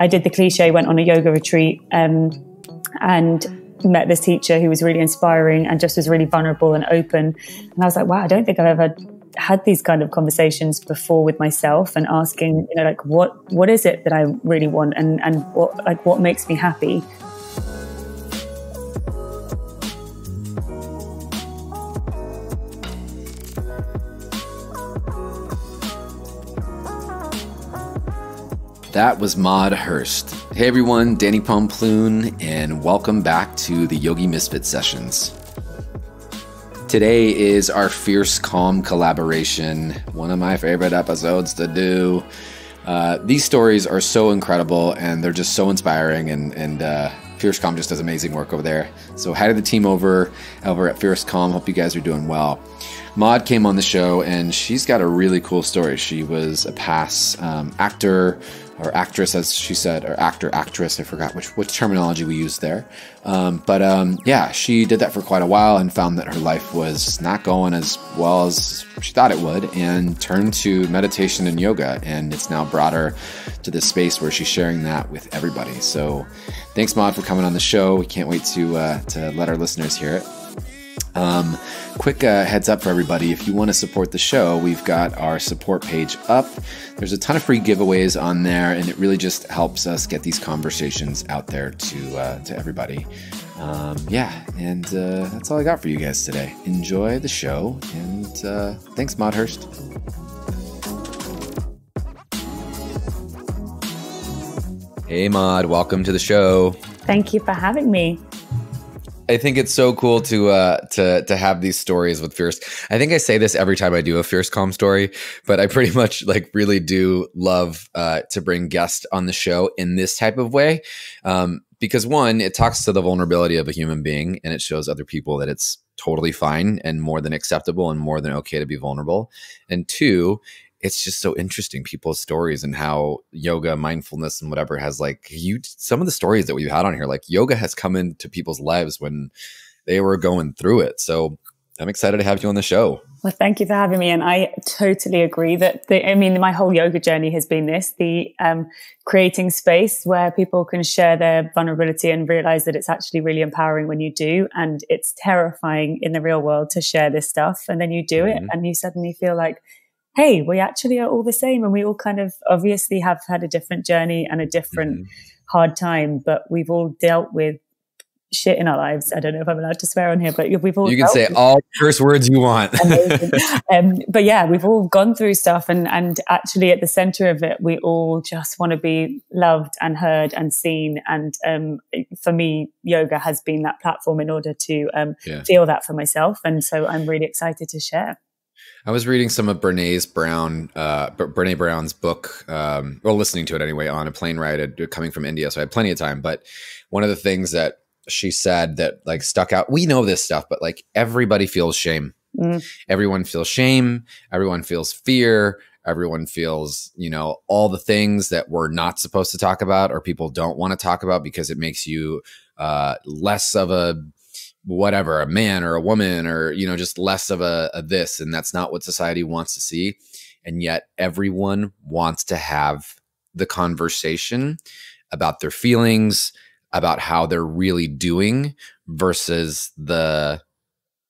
I did the cliche, went on a yoga retreat um, and met this teacher who was really inspiring and just was really vulnerable and open. And I was like, wow, I don't think I've ever had these kind of conversations before with myself and asking, you know, like what what is it that I really want and and what like what makes me happy. That was Maude Hirst. Hey everyone, Danni Pomplun, and welcome back to the Yogi Misfit Sessions. Today is our Fierce Calm collaboration, one of my favorite episodes to do. Uh, these stories are so incredible and they're just so inspiring, and, and uh, Fierce Calm just does amazing work over there. So, hi to the team over, over at Fierce Calm. Hope you guys are doing well. Maude came on the show and she's got a really cool story. She was a past um, actor, or actress, as she said, or actor, actress. I forgot which which terminology we used there. Um, but um, yeah, she did that for quite a while and found that her life was not going as well as she thought it would, and turned to meditation and yoga. And it's now brought her to this space where she's sharing that with everybody. So, thanks, Maude, for coming on the show. We can't wait to uh, to let our listeners hear it. Um, quick uh, heads up for everybody if you want to support the show, we've got our support page up. There's a ton of free giveaways on there, and it really just helps us get these conversations out there to, uh, to everybody. Um, yeah, and uh, that's all I got for you guys today. Enjoy the show, and uh, thanks, Maude Hirst. Hey, Maude, welcome to the show. Thank you for having me. I think it's so cool to uh to to have these stories with Fierce. I think I say this every time I do a Fierce Calm story, but I pretty much like really do love uh to bring guests on the show in this type of way. Um because one, it talks to the vulnerability of a human being and it shows other people that it's totally fine and more than acceptable and more than okay to be vulnerable. And two, it's just so interesting people's stories and how yoga mindfulness and whatever has like you some of the stories that we've had on here like yoga has come into people's lives when they were going through it so i'm excited to have you on the show well thank you for having me and i totally agree that the, i mean my whole yoga journey has been this the um, creating space where people can share their vulnerability and realize that it's actually really empowering when you do and it's terrifying in the real world to share this stuff and then you do mm-hmm. it and you suddenly feel like hey, we actually are all the same. And we all kind of obviously have had a different journey and a different mm-hmm. hard time, but we've all dealt with shit in our lives. I don't know if I'm allowed to swear on here, but we've all you can say all curse words you want. um, but yeah, we've all gone through stuff, and and actually at the center of it, we all just want to be loved and heard and seen. And um, for me, yoga has been that platform in order to um, yeah. feel that for myself, and so I'm really excited to share. I was reading some of Brene's Brown, uh, Brene Brown's book, um, well, listening to it anyway on a plane ride uh, coming from India. So I had plenty of time. But one of the things that she said that like stuck out, we know this stuff, but like everybody feels shame. Mm. Everyone feels shame. Everyone feels fear. Everyone feels, you know, all the things that we're not supposed to talk about or people don't want to talk about because it makes you uh, less of a whatever a man or a woman or you know just less of a, a, this and that's not what society wants to see and yet everyone wants to have the conversation about their feelings about how they're really doing versus the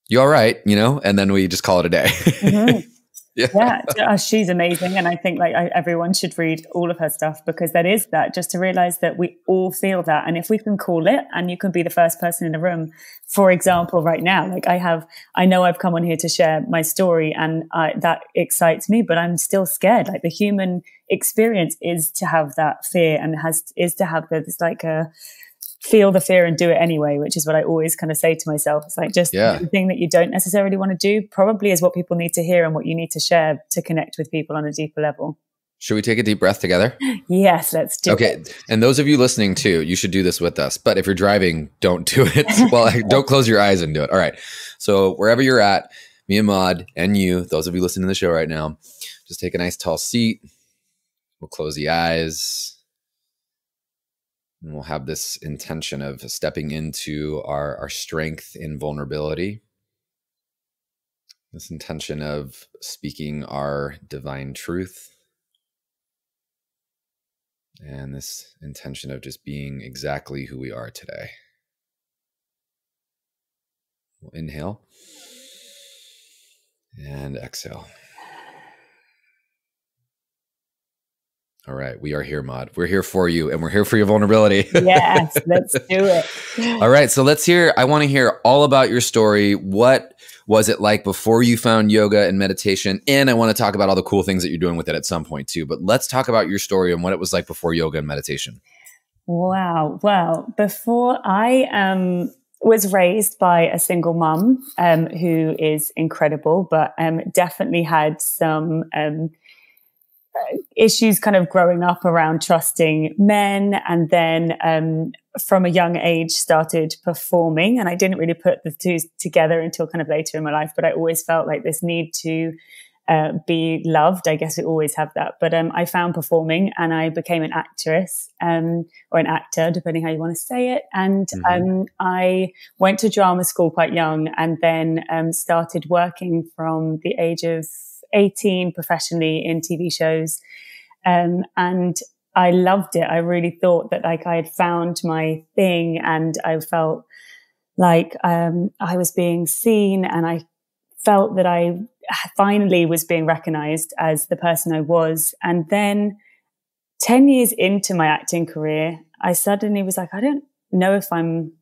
you all right you know and then we just call it a day mm-hmm. yeah, yeah uh, she's amazing and i think like I, everyone should read all of her stuff because that is that just to realize that we all feel that and if we can call it and you can be the first person in the room for example right now like i have i know i've come on here to share my story and that excites me but i'm still scared like the human experience is to have that fear and has is to have this like a feel the fear and do it anyway, which is what I always kind of say to myself. It's like just yeah. the thing that you don't necessarily want to do probably is what people need to hear and what you need to share to connect with people on a deeper level. Should we take a deep breath together? Yes, let's do okay. it. Okay. And those of you listening too, you should do this with us. But if you're driving, don't do it. well, don't close your eyes and do it. All right. So wherever you're at, me and Maude and you, those of you listening to the show right now, just take a nice tall seat. We'll close the eyes and we'll have this intention of stepping into our, our strength in vulnerability, this intention of speaking our divine truth, and this intention of just being exactly who we are today. We'll inhale and exhale. All right, we are here, Maude. We're here for you, and we're here for your vulnerability. yes, let's do it. all right, so let's hear. I want to hear all about your story. What was it like before you found yoga and meditation? And I want to talk about all the cool things that you're doing with it at some point too. But let's talk about your story and what it was like before yoga and meditation. Wow. Well, before I um, was raised by a single mum um, who is incredible, but um, definitely had some um, issues kind of growing up around trusting men and then um, from a young age started performing. And i didn't really put the two together until kind of later in my life but i always felt like this need to uh, be loved. I guess we always have that. But um, i found performing and i became an actress um, or an actor depending how you want to say it. And mm-hmm. Um, i went to drama school quite young and then um, started working from the age of 18 professionally in TV shows. Um, and I loved it. I really thought that like I had found my thing and I felt like, um, I was being seen and I felt that I finally was being recognized as the person I was. And then 10 years into my acting career, I suddenly was like, I don't know if I'm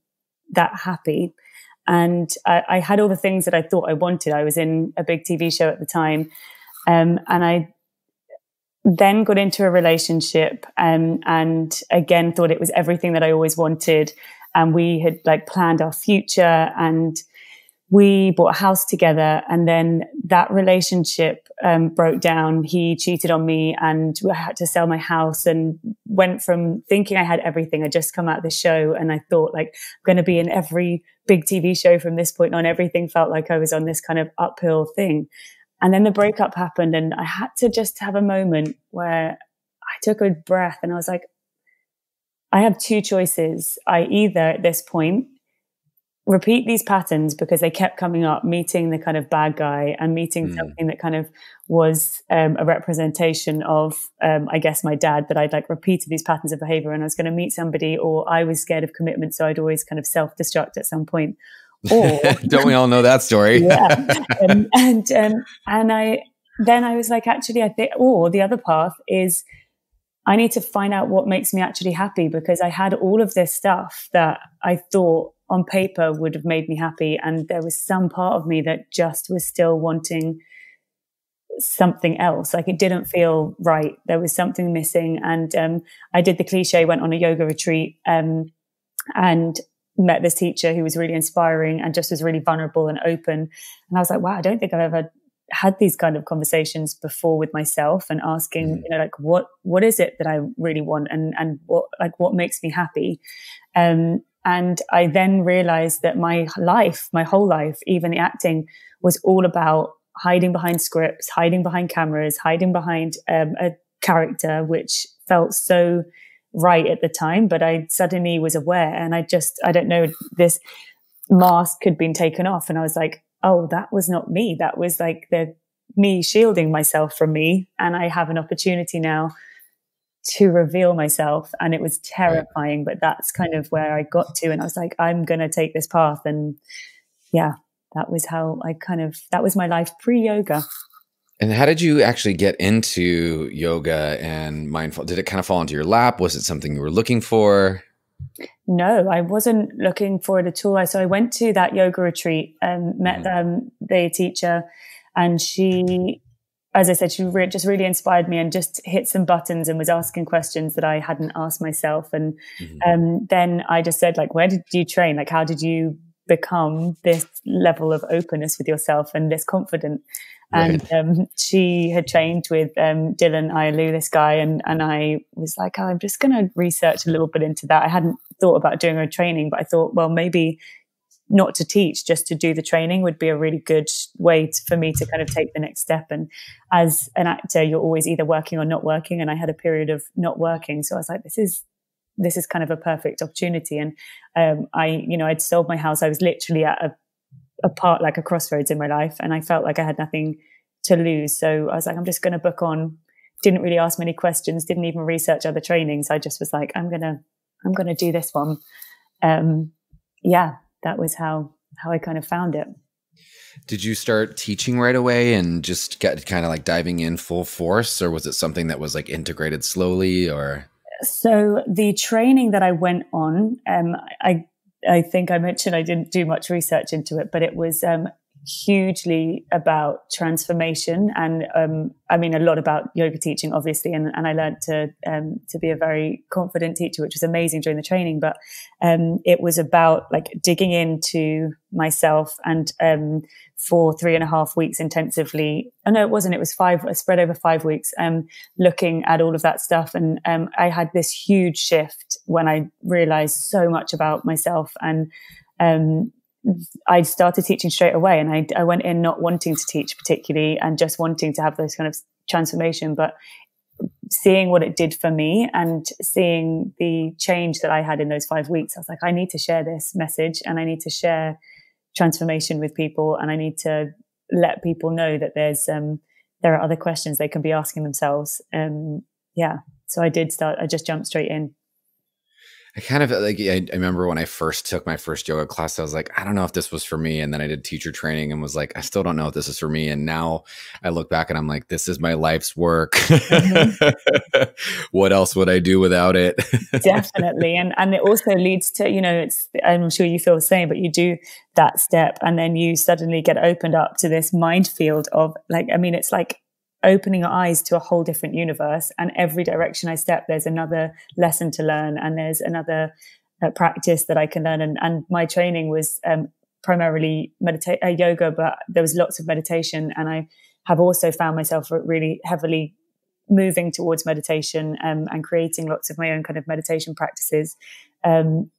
that happy. And I, I, had all the things that I thought I wanted. I was in a big TV show at the time. Um, and I then got into a relationship um, and again thought it was everything that I always wanted. And we had like planned our future and we bought a house together and then that relationship um, broke down. He cheated on me and I had to sell my house and went from thinking I had everything. I just come out of the show and I thought like I'm going to be in every big TV show from this point on. Everything felt like I was on this kind of uphill thing. And then the breakup happened and I had to just have a moment where I took a breath and I was like, I have two choices. I either at this point repeat these patterns because they kept coming up, meeting the kind of bad guy and meeting mm. something that kind of was um, a representation of, um, I guess, my dad, that I'd like repeated these patterns of behavior and I was going to meet somebody or I was scared of commitment. So I'd always kind of self destruct at some point. Or, Don't we all know that story? yeah. Um, and, um, and I, then I was like, actually, I think, or the other path is, I need to find out what makes me actually happy because I had all of this stuff that I thought on paper would have made me happy. And there was some part of me that just was still wanting something else. Like it didn't feel right. There was something missing. And um, I did the cliche, went on a yoga retreat um, and met this teacher who was really inspiring and just was really vulnerable and open. And I was like, wow, I don't think I've ever had these kind of conversations before with myself and asking, mm. you know, like what what is it that I really want and and what like what makes me happy. Um, and I then realized that my life, my whole life, even the acting, was all about hiding behind scripts, hiding behind cameras, hiding behind um, a character, which felt so right at the time. But I suddenly was aware, and I just, I don't know, this mask had been taken off, and I was like, oh, that was not me. That was like the me shielding myself from me, and I have an opportunity now to reveal myself and it was terrifying but that's kind of where i got to and i was like i'm going to take this path and yeah that was how i kind of that was my life pre-yoga. And how did you actually get into yoga and mindful did it kind of fall into your lap? Was it something you were looking for? No i wasn't looking for it at all. So i went to that yoga retreat and met mm-hmm. um, the teacher and she as I said, she re- just really inspired me and just hit some buttons and was asking questions that I hadn't asked myself. And mm-hmm. um, then I just said, like, where did you train? Like, how did you become this level of openness with yourself and this confident? Right. And um, she had trained with um, Dylan Ayalu, this guy, and and I was like, oh, I'm just going to research a little bit into that. I hadn't thought about doing a training, but I thought, well, maybe not to teach, just to do the training would be a really good way to, for me to kind of take the next step. And as an actor, you're always either working or not working. And I had a period of not working. So I was like, this is, this is kind of a perfect opportunity. And, um, I, you know, I'd sold my house. I was literally at a, a part, like a crossroads in my life. And I felt like I had nothing to lose. So I was like, I'm just going to book on didn't really ask many questions, didn't even research other trainings. I just was like, I'm gonna, I'm gonna do this one. Um, yeah, that was how how I kind of found it. Did you start teaching right away and just get kind of like diving in full force, or was it something that was like integrated slowly, or? So the training that I went on, um, I I think I mentioned I didn't do much research into it, but it was um, hugely about transformation and um, I mean a lot about yoga teaching obviously and, and I learned to um, to be a very confident teacher which was amazing during the training but um, it was about like digging into myself and um, for three and a half weeks intensively. Oh no it wasn't. It was five spread over five weeks um, looking at all of that stuff. And um, I had this huge shift when I realized so much about myself and um, I started teaching straight away and I, I went in not wanting to teach particularly and just wanting to have this kind of transformation, but seeing what it did for me and seeing the change that I had in those five weeks, I was like, I need to share this message and I need to share transformation with people and I need to let people know that there's, um, there are other questions they can be asking themselves. Um, yeah. So I did start, I just jumped straight in. I kind of like I, I, remember when I first took my first yoga class, I was like, I don't know if this was for me. And then I did teacher training and was like, I still don't know if this is for me. And now I look back and I'm like, this is my life's work. Mm-hmm. what else would I do without it? Definitely. And and it also leads to, you know, it's I'm sure you feel the same, but you do that step and then you suddenly get opened up to this mind field of like, I mean, it's like opening your eyes to a whole different universe. And every direction I step, there's another lesson to learn, and there's another uh, practice that I can learn. And, and my training was um, primarily medita- uh, yoga, but there was lots of meditation. And I have also found myself really heavily moving towards meditation um, and creating lots of my own kind of meditation practices. Um,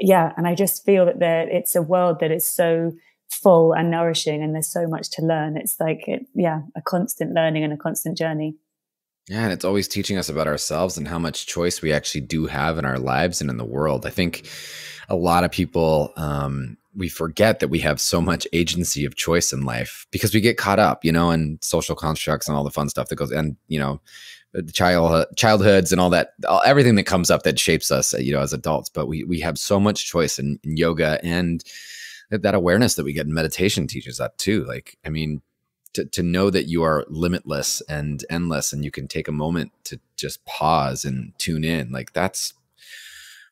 yeah, and I just feel that there it's a world that is so full and nourishing and there's so much to learn. It's like it, yeah a constant learning and a constant journey. Yeah and it's always teaching us about ourselves and how much choice we actually do have in our lives and in the world. I think a lot of people um, we forget that we have so much agency of choice in life because we get caught up you know in social constructs and all the fun stuff that goes and you know uh, the child uh, childhoods and all that everything that comes up that shapes us uh, you know as adults. But we we have so much choice in, in yoga and that awareness that we get in meditation teaches that too. Like, I mean, to, to know that you are limitless and endless and you can take a moment to just pause and tune in, like that's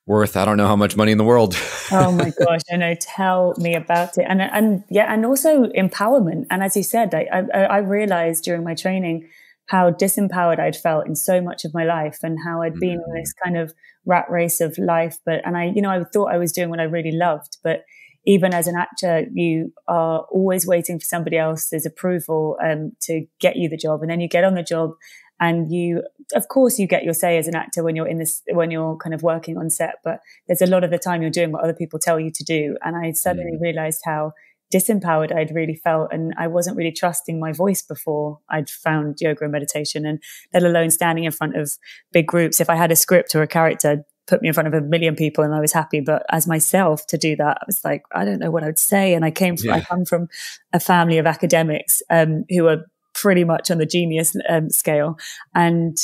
worth I don't know how much money in the world. oh my gosh, I know. Tell me about it. And and yeah, and also empowerment. And as you said, I I, I realized during my training how disempowered I'd felt in so much of my life and how I'd been mm-hmm. in this kind of rat race of life. But and I, you know, I thought I was doing what I really loved, but even as an actor, you are always waiting for somebody else's approval um, to get you the job, and then you get on the job, and you, of course, you get your say as an actor when you're in this, when you're kind of working on set. But there's a lot of the time you're doing what other people tell you to do, and I suddenly mm. realized how disempowered I'd really felt, and I wasn't really trusting my voice before I'd found yoga and meditation, and let alone standing in front of big groups. If I had a script or a character put me in front of a million people and I was happy. But as myself to do that, I was like, I don't know what I would say. And I came from, yeah. I come from a family of academics um, who are pretty much on the genius um, scale. And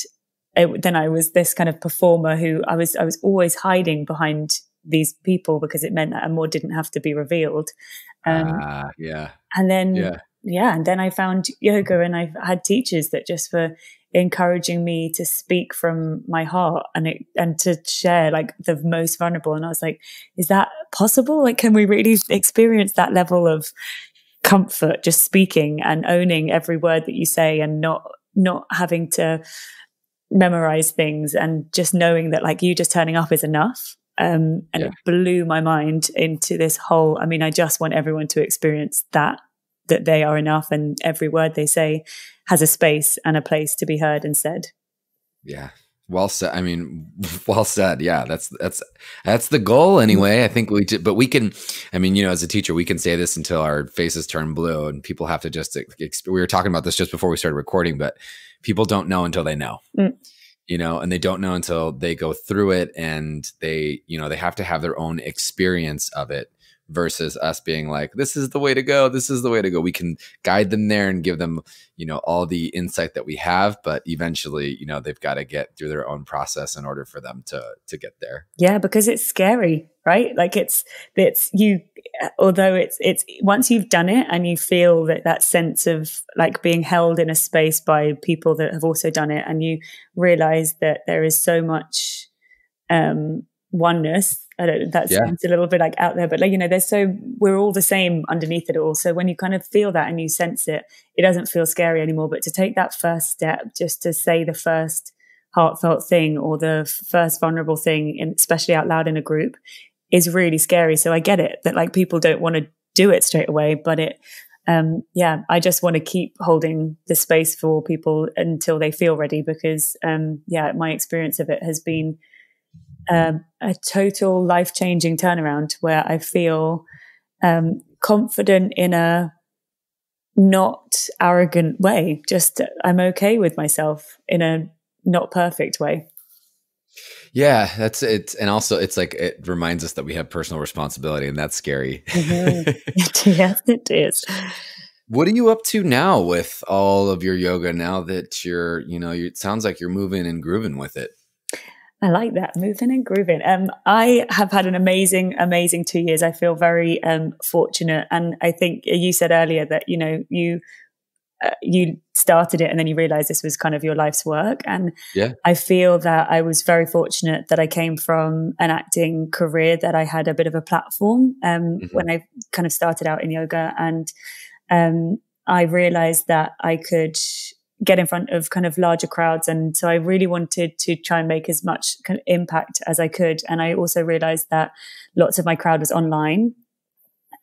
it, then I was this kind of performer who I was, I was always hiding behind these people because it meant that a more didn't have to be revealed. Um, uh, yeah. And then, yeah. yeah. And then I found yoga and I've had teachers that just for encouraging me to speak from my heart and it, and to share like the most vulnerable. And I was like, is that possible? Like, can we really experience that level of comfort just speaking and owning every word that you say and not, not having to memorize things and just knowing that like you just turning up is enough. Um, and yeah. it blew my mind into this whole, I mean, I just want everyone to experience that, that they are enough and every word they say has a space and a place to be heard and said. Yeah. Well said. I mean, well said. Yeah, that's that's that's the goal anyway. I think we, but we can. I mean, you know, as a teacher, we can say this until our faces turn blue, and people have to just. We were talking about this just before we started recording, but people don't know until they know. Mm. You know, and they don't know until they go through it, and they, you know, they have to have their own experience of it versus us being like, this is the way to go. This is the way to go. We can guide them there and give them, you know, all the insight that we have, but eventually, you know, they've got to get through their own process in order for them to to get there. Yeah, because it's scary, right? Like it's it's you although it's it's once you've done it and you feel that that sense of like being held in a space by people that have also done it and you realize that there is so much um oneness I don't that yeah. sounds a little bit like out there, but like, you know, there's so we're all the same underneath it all. So when you kind of feel that and you sense it, it doesn't feel scary anymore. But to take that first step, just to say the first heartfelt thing or the first vulnerable thing, in, especially out loud in a group, is really scary. So I get it that like people don't want to do it straight away, but it, um, yeah, I just want to keep holding the space for people until they feel ready because, um, yeah, my experience of it has been um, a total life changing turnaround where I feel um, confident in a not arrogant way. Just I'm okay with myself in a not perfect way. Yeah, that's it. And also, it's like it reminds us that we have personal responsibility, and that's scary. Mm-hmm. yes, it is. What are you up to now with all of your yoga? Now that you're, you know, it sounds like you're moving and grooving with it. I like that moving and grooving. Um, I have had an amazing, amazing two years. I feel very um, fortunate, and I think you said earlier that you know you uh, you started it and then you realized this was kind of your life's work. And yeah. I feel that I was very fortunate that I came from an acting career that I had a bit of a platform um, mm-hmm. when I kind of started out in yoga, and um, I realized that I could get in front of kind of larger crowds. And so I really wanted to try and make as much kind of impact as I could. And I also realized that lots of my crowd was online.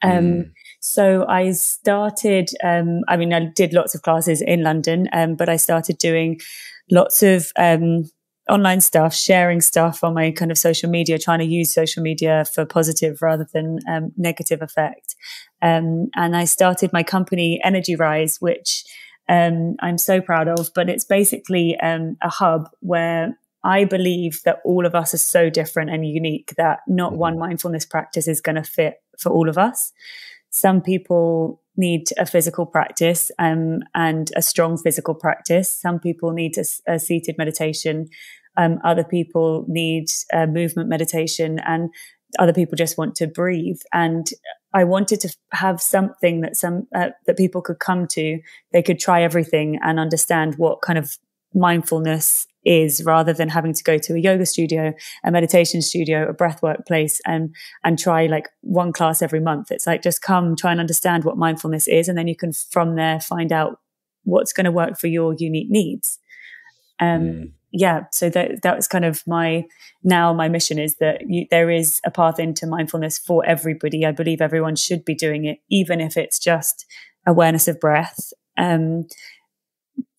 Um, mm. So I started, um, I mean, I did lots of classes in London, um, but I started doing lots of, um, online stuff, sharing stuff on my kind of social media, trying to use social media for positive rather than um, negative effect. Um, and I started my company Energy Rise, which um, I'm so proud of. But it's basically um, a hub where I believe that all of us are so different and unique that not mm-hmm. one mindfulness practice is going to fit for all of us. Some people need a physical practice um, and a strong physical practice. Some people need a, a seated meditation. Um, other people need a movement meditation, and other people just want to breathe. And I wanted to have something that some uh, that people could come to. They could try everything and understand what kind of mindfulness is rather than having to go to a yoga studio, a meditation studio, a breathwork place and and try like one class every month. It's like just come try and understand what mindfulness is and then you can from there find out what's going to work for your unique needs. Um mm yeah, so that that was kind of my now my mission is that you, there is a path into mindfulness for everybody. I believe everyone should be doing it, even if it's just awareness of breath. Um,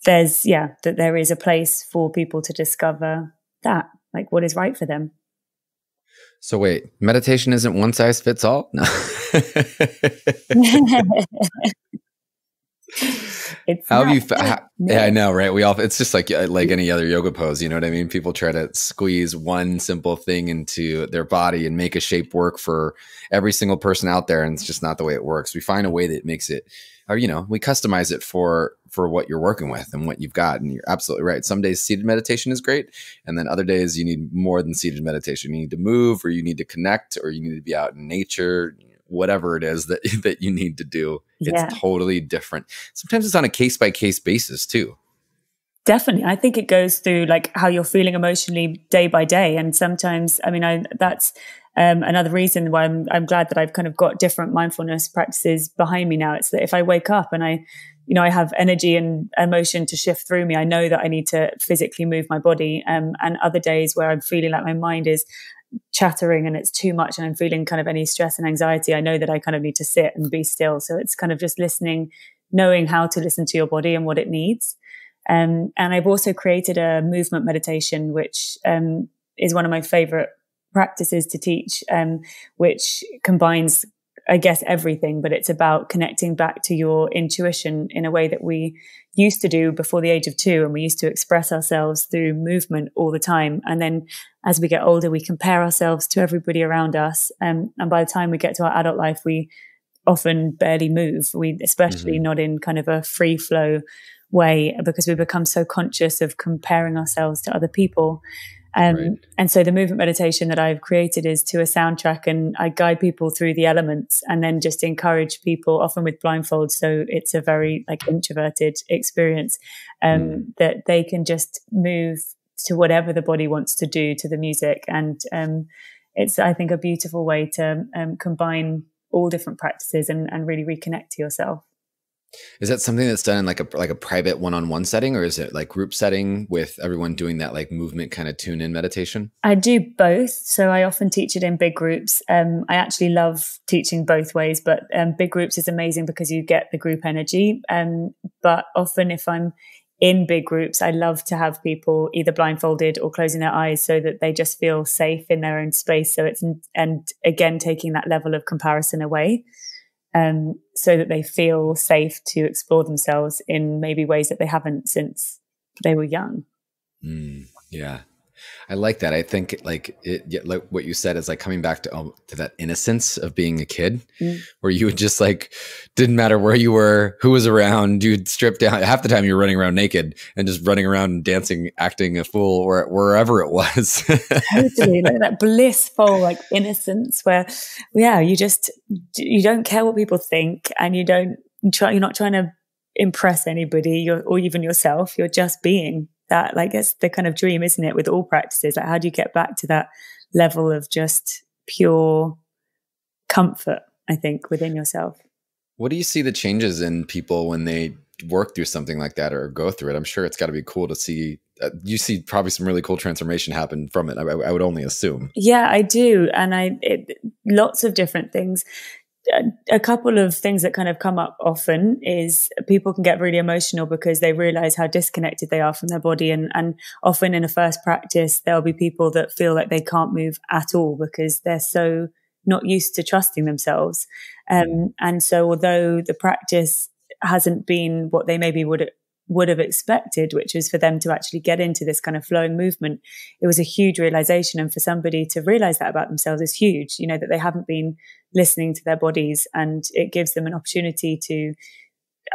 there's yeah that there is a place for people to discover that like what is right for them. So wait, meditation isn't one size fits all. No. it's how have you how, yeah i know right? We all it's just like uh, like any other yoga pose you know what i mean? People try to squeeze one simple thing into their body and make a shape work for every single person out there and it's just not the way it works. We find a way that makes it or you know we customize it for for what you're working with and what you've got and you're absolutely right. Some days seated meditation is great and then other days you need more than seated meditation. You need to move or you need to connect or you need to be out in nature whatever it is that that you need to do. It's yeah. totally different. Sometimes it's on a case by case basis too. Definitely. I think it goes through like how you're feeling emotionally day by day. And sometimes, I mean, I, that's um, another reason why I'm, I'm glad that I've kind of got different mindfulness practices behind me now. It's that if I wake up and I, you know, I have energy and emotion to shift through me, I know that I need to physically move my body. Um, and other days where I'm feeling like my mind is chattering and it's too much and I'm feeling kind of any stress and anxiety, I know that I kind of need to sit and be still. So it's kind of just listening, knowing how to listen to your body and what it needs. Um, and I've also created a movement meditation, which um, is one of my favorite practices to teach, um, which combines I guess everything, but it's about connecting back to your intuition in a way that we used to do before the age of two. And we used to express ourselves through movement all the time. And then as we get older, we compare ourselves to everybody around us. Um, and by the time we get to our adult life, we often barely move. We, especially mm-hmm. not in kind of a free flow way because we become so conscious of comparing ourselves to other people. Um, right. And so the movement meditation that I've created is to a soundtrack, and I guide people through the elements, and then just encourage people, often with blindfolds. So it's a very like introverted experience um, mm. that they can just move to whatever the body wants to do to the music, and um, it's I think a beautiful way to um, combine all different practices and, and really reconnect to yourself. Is that something that's done in like a like a private one-on-one setting or is it like group setting with everyone doing that like movement kind of tune in meditation? I do both. So I often teach it in big groups. Um, I actually love teaching both ways, but um, big groups is amazing because you get the group energy. Um, but often if I'm in big groups, I love to have people either blindfolded or closing their eyes so that they just feel safe in their own space. So it's, and again, taking that level of comparison away um, so that they feel safe to explore themselves in maybe ways that they haven't since they were young. Mm, yeah. I like that. I think like it, like what you said is like coming back to um, to that innocence of being a kid, mm. where you would just like didn't matter where you were, who was around, you'd strip down. Half the time you were running around naked and just running around and dancing, acting a fool, or wherever it was. totally, like that blissful like innocence, where yeah, you just you don't care what people think, and you don't try. You're not trying to impress anybody or even yourself. You're just being that like it's the kind of dream isn't it with all practices? Like how do you get back to that level of just pure comfort i think within yourself? What do you see the changes in people when they work through something like that or go through it? I'm sure it's got to be cool to see uh, you see probably some really cool transformation happen from it I, I would only assume. Yeah i do and i it, lots of different things a couple of things that kind of come up often is people can get really emotional because they realize how disconnected they are from their body. And, and often in a first practice, there'll be people that feel like they can't move at all because they're so not used to trusting themselves. Um, and so although the practice hasn't been what they maybe would would have expected, which was for them to actually get into this kind of flowing movement. It was a huge realization. And for somebody to realize that about themselves is huge, you know, that they haven't been listening to their bodies and it gives them an opportunity to,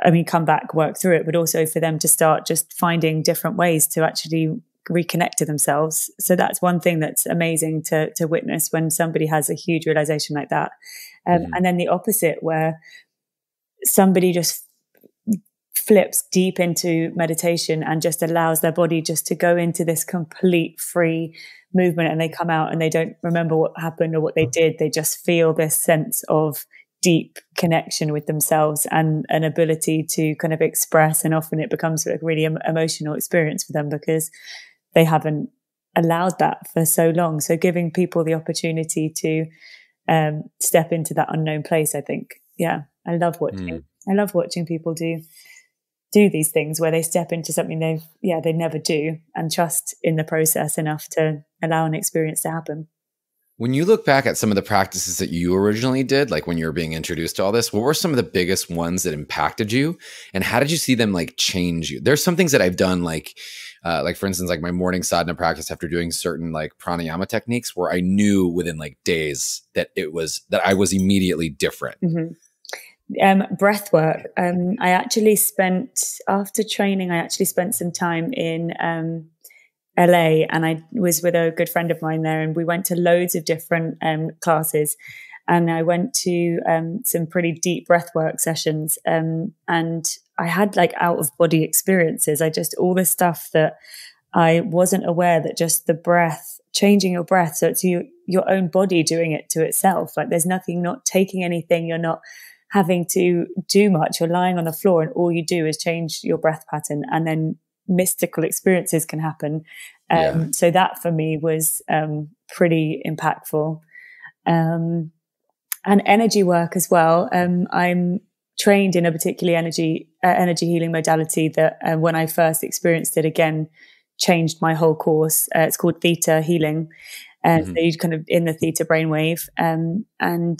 I mean, come back, work through it, but also for them to start just finding different ways to actually reconnect to themselves. So that's one thing that's amazing to, to witness when somebody has a huge realization like that. Um, mm-hmm. And then the opposite, where somebody just flips deep into meditation and just allows their body just to go into this complete free movement and they come out and they don't remember what happened or what they did they just feel this sense of deep connection with themselves and an ability to kind of express and often it becomes a really emotional experience for them because they haven't allowed that for so long so giving people the opportunity to um, step into that unknown place i think yeah i love watching mm. i love watching people do do these things where they step into something they've yeah they never do and trust in the process enough to allow an experience to happen. When you look back at some of the practices that you originally did like when you were being introduced to all this what were some of the biggest ones that impacted you? And how did you see them like change you? There's some things that i've done like uh, like for instance like my morning sadhana practice after doing certain like pranayama techniques where i knew within like days that it was that i was immediately different. Mm-hmm um, breath work. Um, I actually spent after training. I actually spent some time in um, LA, and I was with a good friend of mine there, and we went to loads of different um, classes. And I went to um, some pretty deep breath work sessions, um, and I had like out of body experiences. I just all the stuff that I wasn't aware that just the breath, changing your breath, so it's you, your own body doing it to itself. Like there's nothing, not taking anything. You're not having to do much. You're lying on the floor and all you do is change your breath pattern and then mystical experiences can happen. Um, yeah. So that for me was um, pretty impactful. Um, and energy work as well. Um, I'm trained in a particularly energy uh, energy healing modality that uh, when I first experienced it again changed my whole course. Uh, it's called theta healing. And mm-hmm. so you kind of in the theta brainwave. Um, and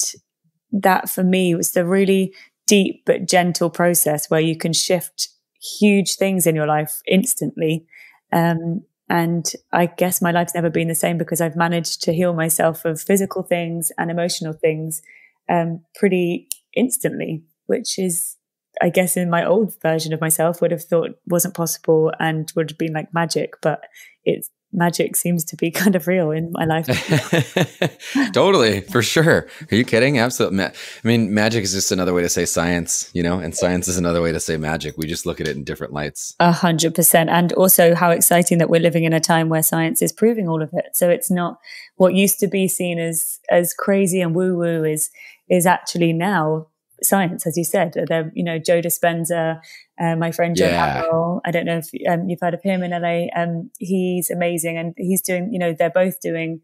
that for me was the really deep but gentle process where you can shift huge things in your life instantly. Um, and I guess my life's never been the same because I've managed to heal myself of physical things and emotional things um, pretty instantly, which is, I guess, in my old version of myself would have thought wasn't possible and would have been like magic, but it's magic seems to be kind of real in my life. totally, for sure. Are you kidding? Absolutely. I mean, magic is just another way to say science, you know, and science is another way to say magic. We just look at it in different lights. A hundred percent. And also how exciting that we're living in a time where science is proving all of it. So it's not what used to be seen as as crazy and woo woo is is actually now science, as you said. There, you know, Joe Dispenza, uh, my friend Joe yeah. I don't know if um, you've heard of him in LA. Um, he's amazing, and he's doing. You know, they're both doing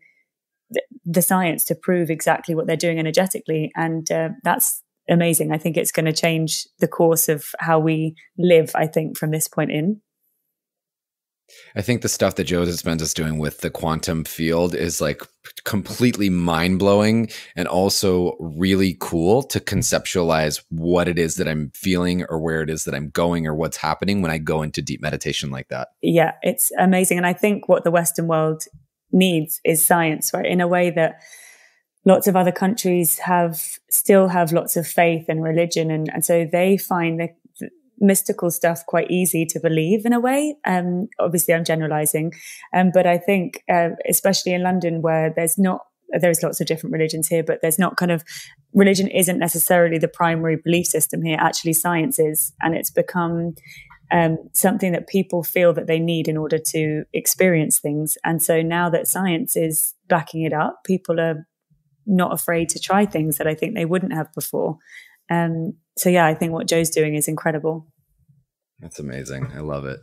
th- the science to prove exactly what they're doing energetically, and uh, that's amazing. I think it's going to change the course of how we live. I think from this point in. I think the stuff that Joe is doing with the quantum field is like completely mind blowing and also really cool to conceptualize what it is that I'm feeling or where it is that I'm going or what's happening when I go into deep meditation like that. Yeah, it's amazing. And I think what the Western world needs is science, right? In a way that lots of other countries have still have lots of faith and religion and, and so they find that mystical stuff quite easy to believe in a way. Um, obviously, I'm generalizing, um, but I think, uh, especially in London, where there's not there's lots of different religions here, but there's not kind of religion isn't necessarily the primary belief system here. Actually, science is, and it's become um, something that people feel that they need in order to experience things. And so now that science is backing it up, people are not afraid to try things that I think they wouldn't have before. Um, so yeah, I think what Joe's doing is incredible. That's amazing. I love it.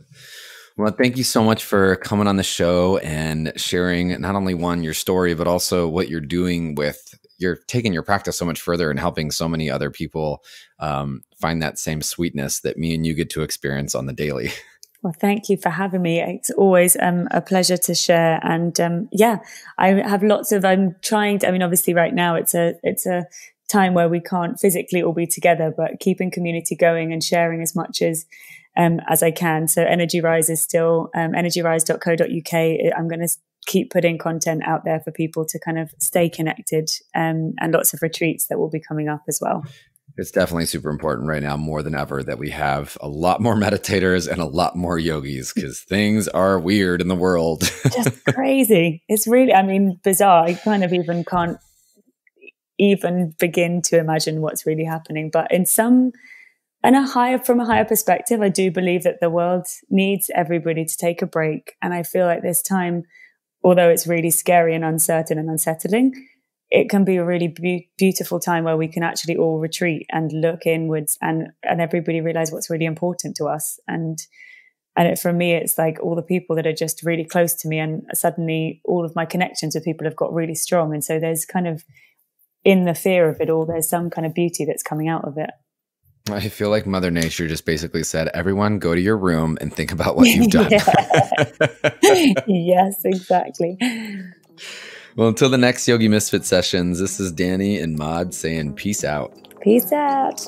Well, thank you so much for coming on the show and sharing not only one your story, but also what you're doing with you're taking your practice so much further and helping so many other people um, find that same sweetness that me and you get to experience on the daily. Well, thank you for having me. It's always um, a pleasure to share. And um, yeah, I have lots of. I'm trying to. I mean, obviously, right now it's a it's a time where we can't physically all be together, but keeping community going and sharing as much as um, as I can. So Energy Rise is still um, energyrise.co.uk. I'm going to keep putting content out there for people to kind of stay connected um, and lots of retreats that will be coming up as well. It's definitely super important right now, more than ever, that we have a lot more meditators and a lot more yogis because things are weird in the world. Just crazy. It's really, I mean, bizarre. I kind of even can't even begin to imagine what's really happening. But in some, and a higher, from a higher perspective, I do believe that the world needs everybody to take a break. And I feel like this time, although it's really scary and uncertain and unsettling, it can be a really be- beautiful time where we can actually all retreat and look inwards and and everybody realize what's really important to us and and it, for me it's like all the people that are just really close to me and suddenly all of my connections with people have got really strong and so there's kind of in the fear of it all, there's some kind of beauty that's coming out of it. I feel like Mother Nature just basically said, everyone go to your room and think about what you've done. yes, exactly. Well, until the next Yogi Misfit sessions, this is Danni and Maude saying peace out. Peace out.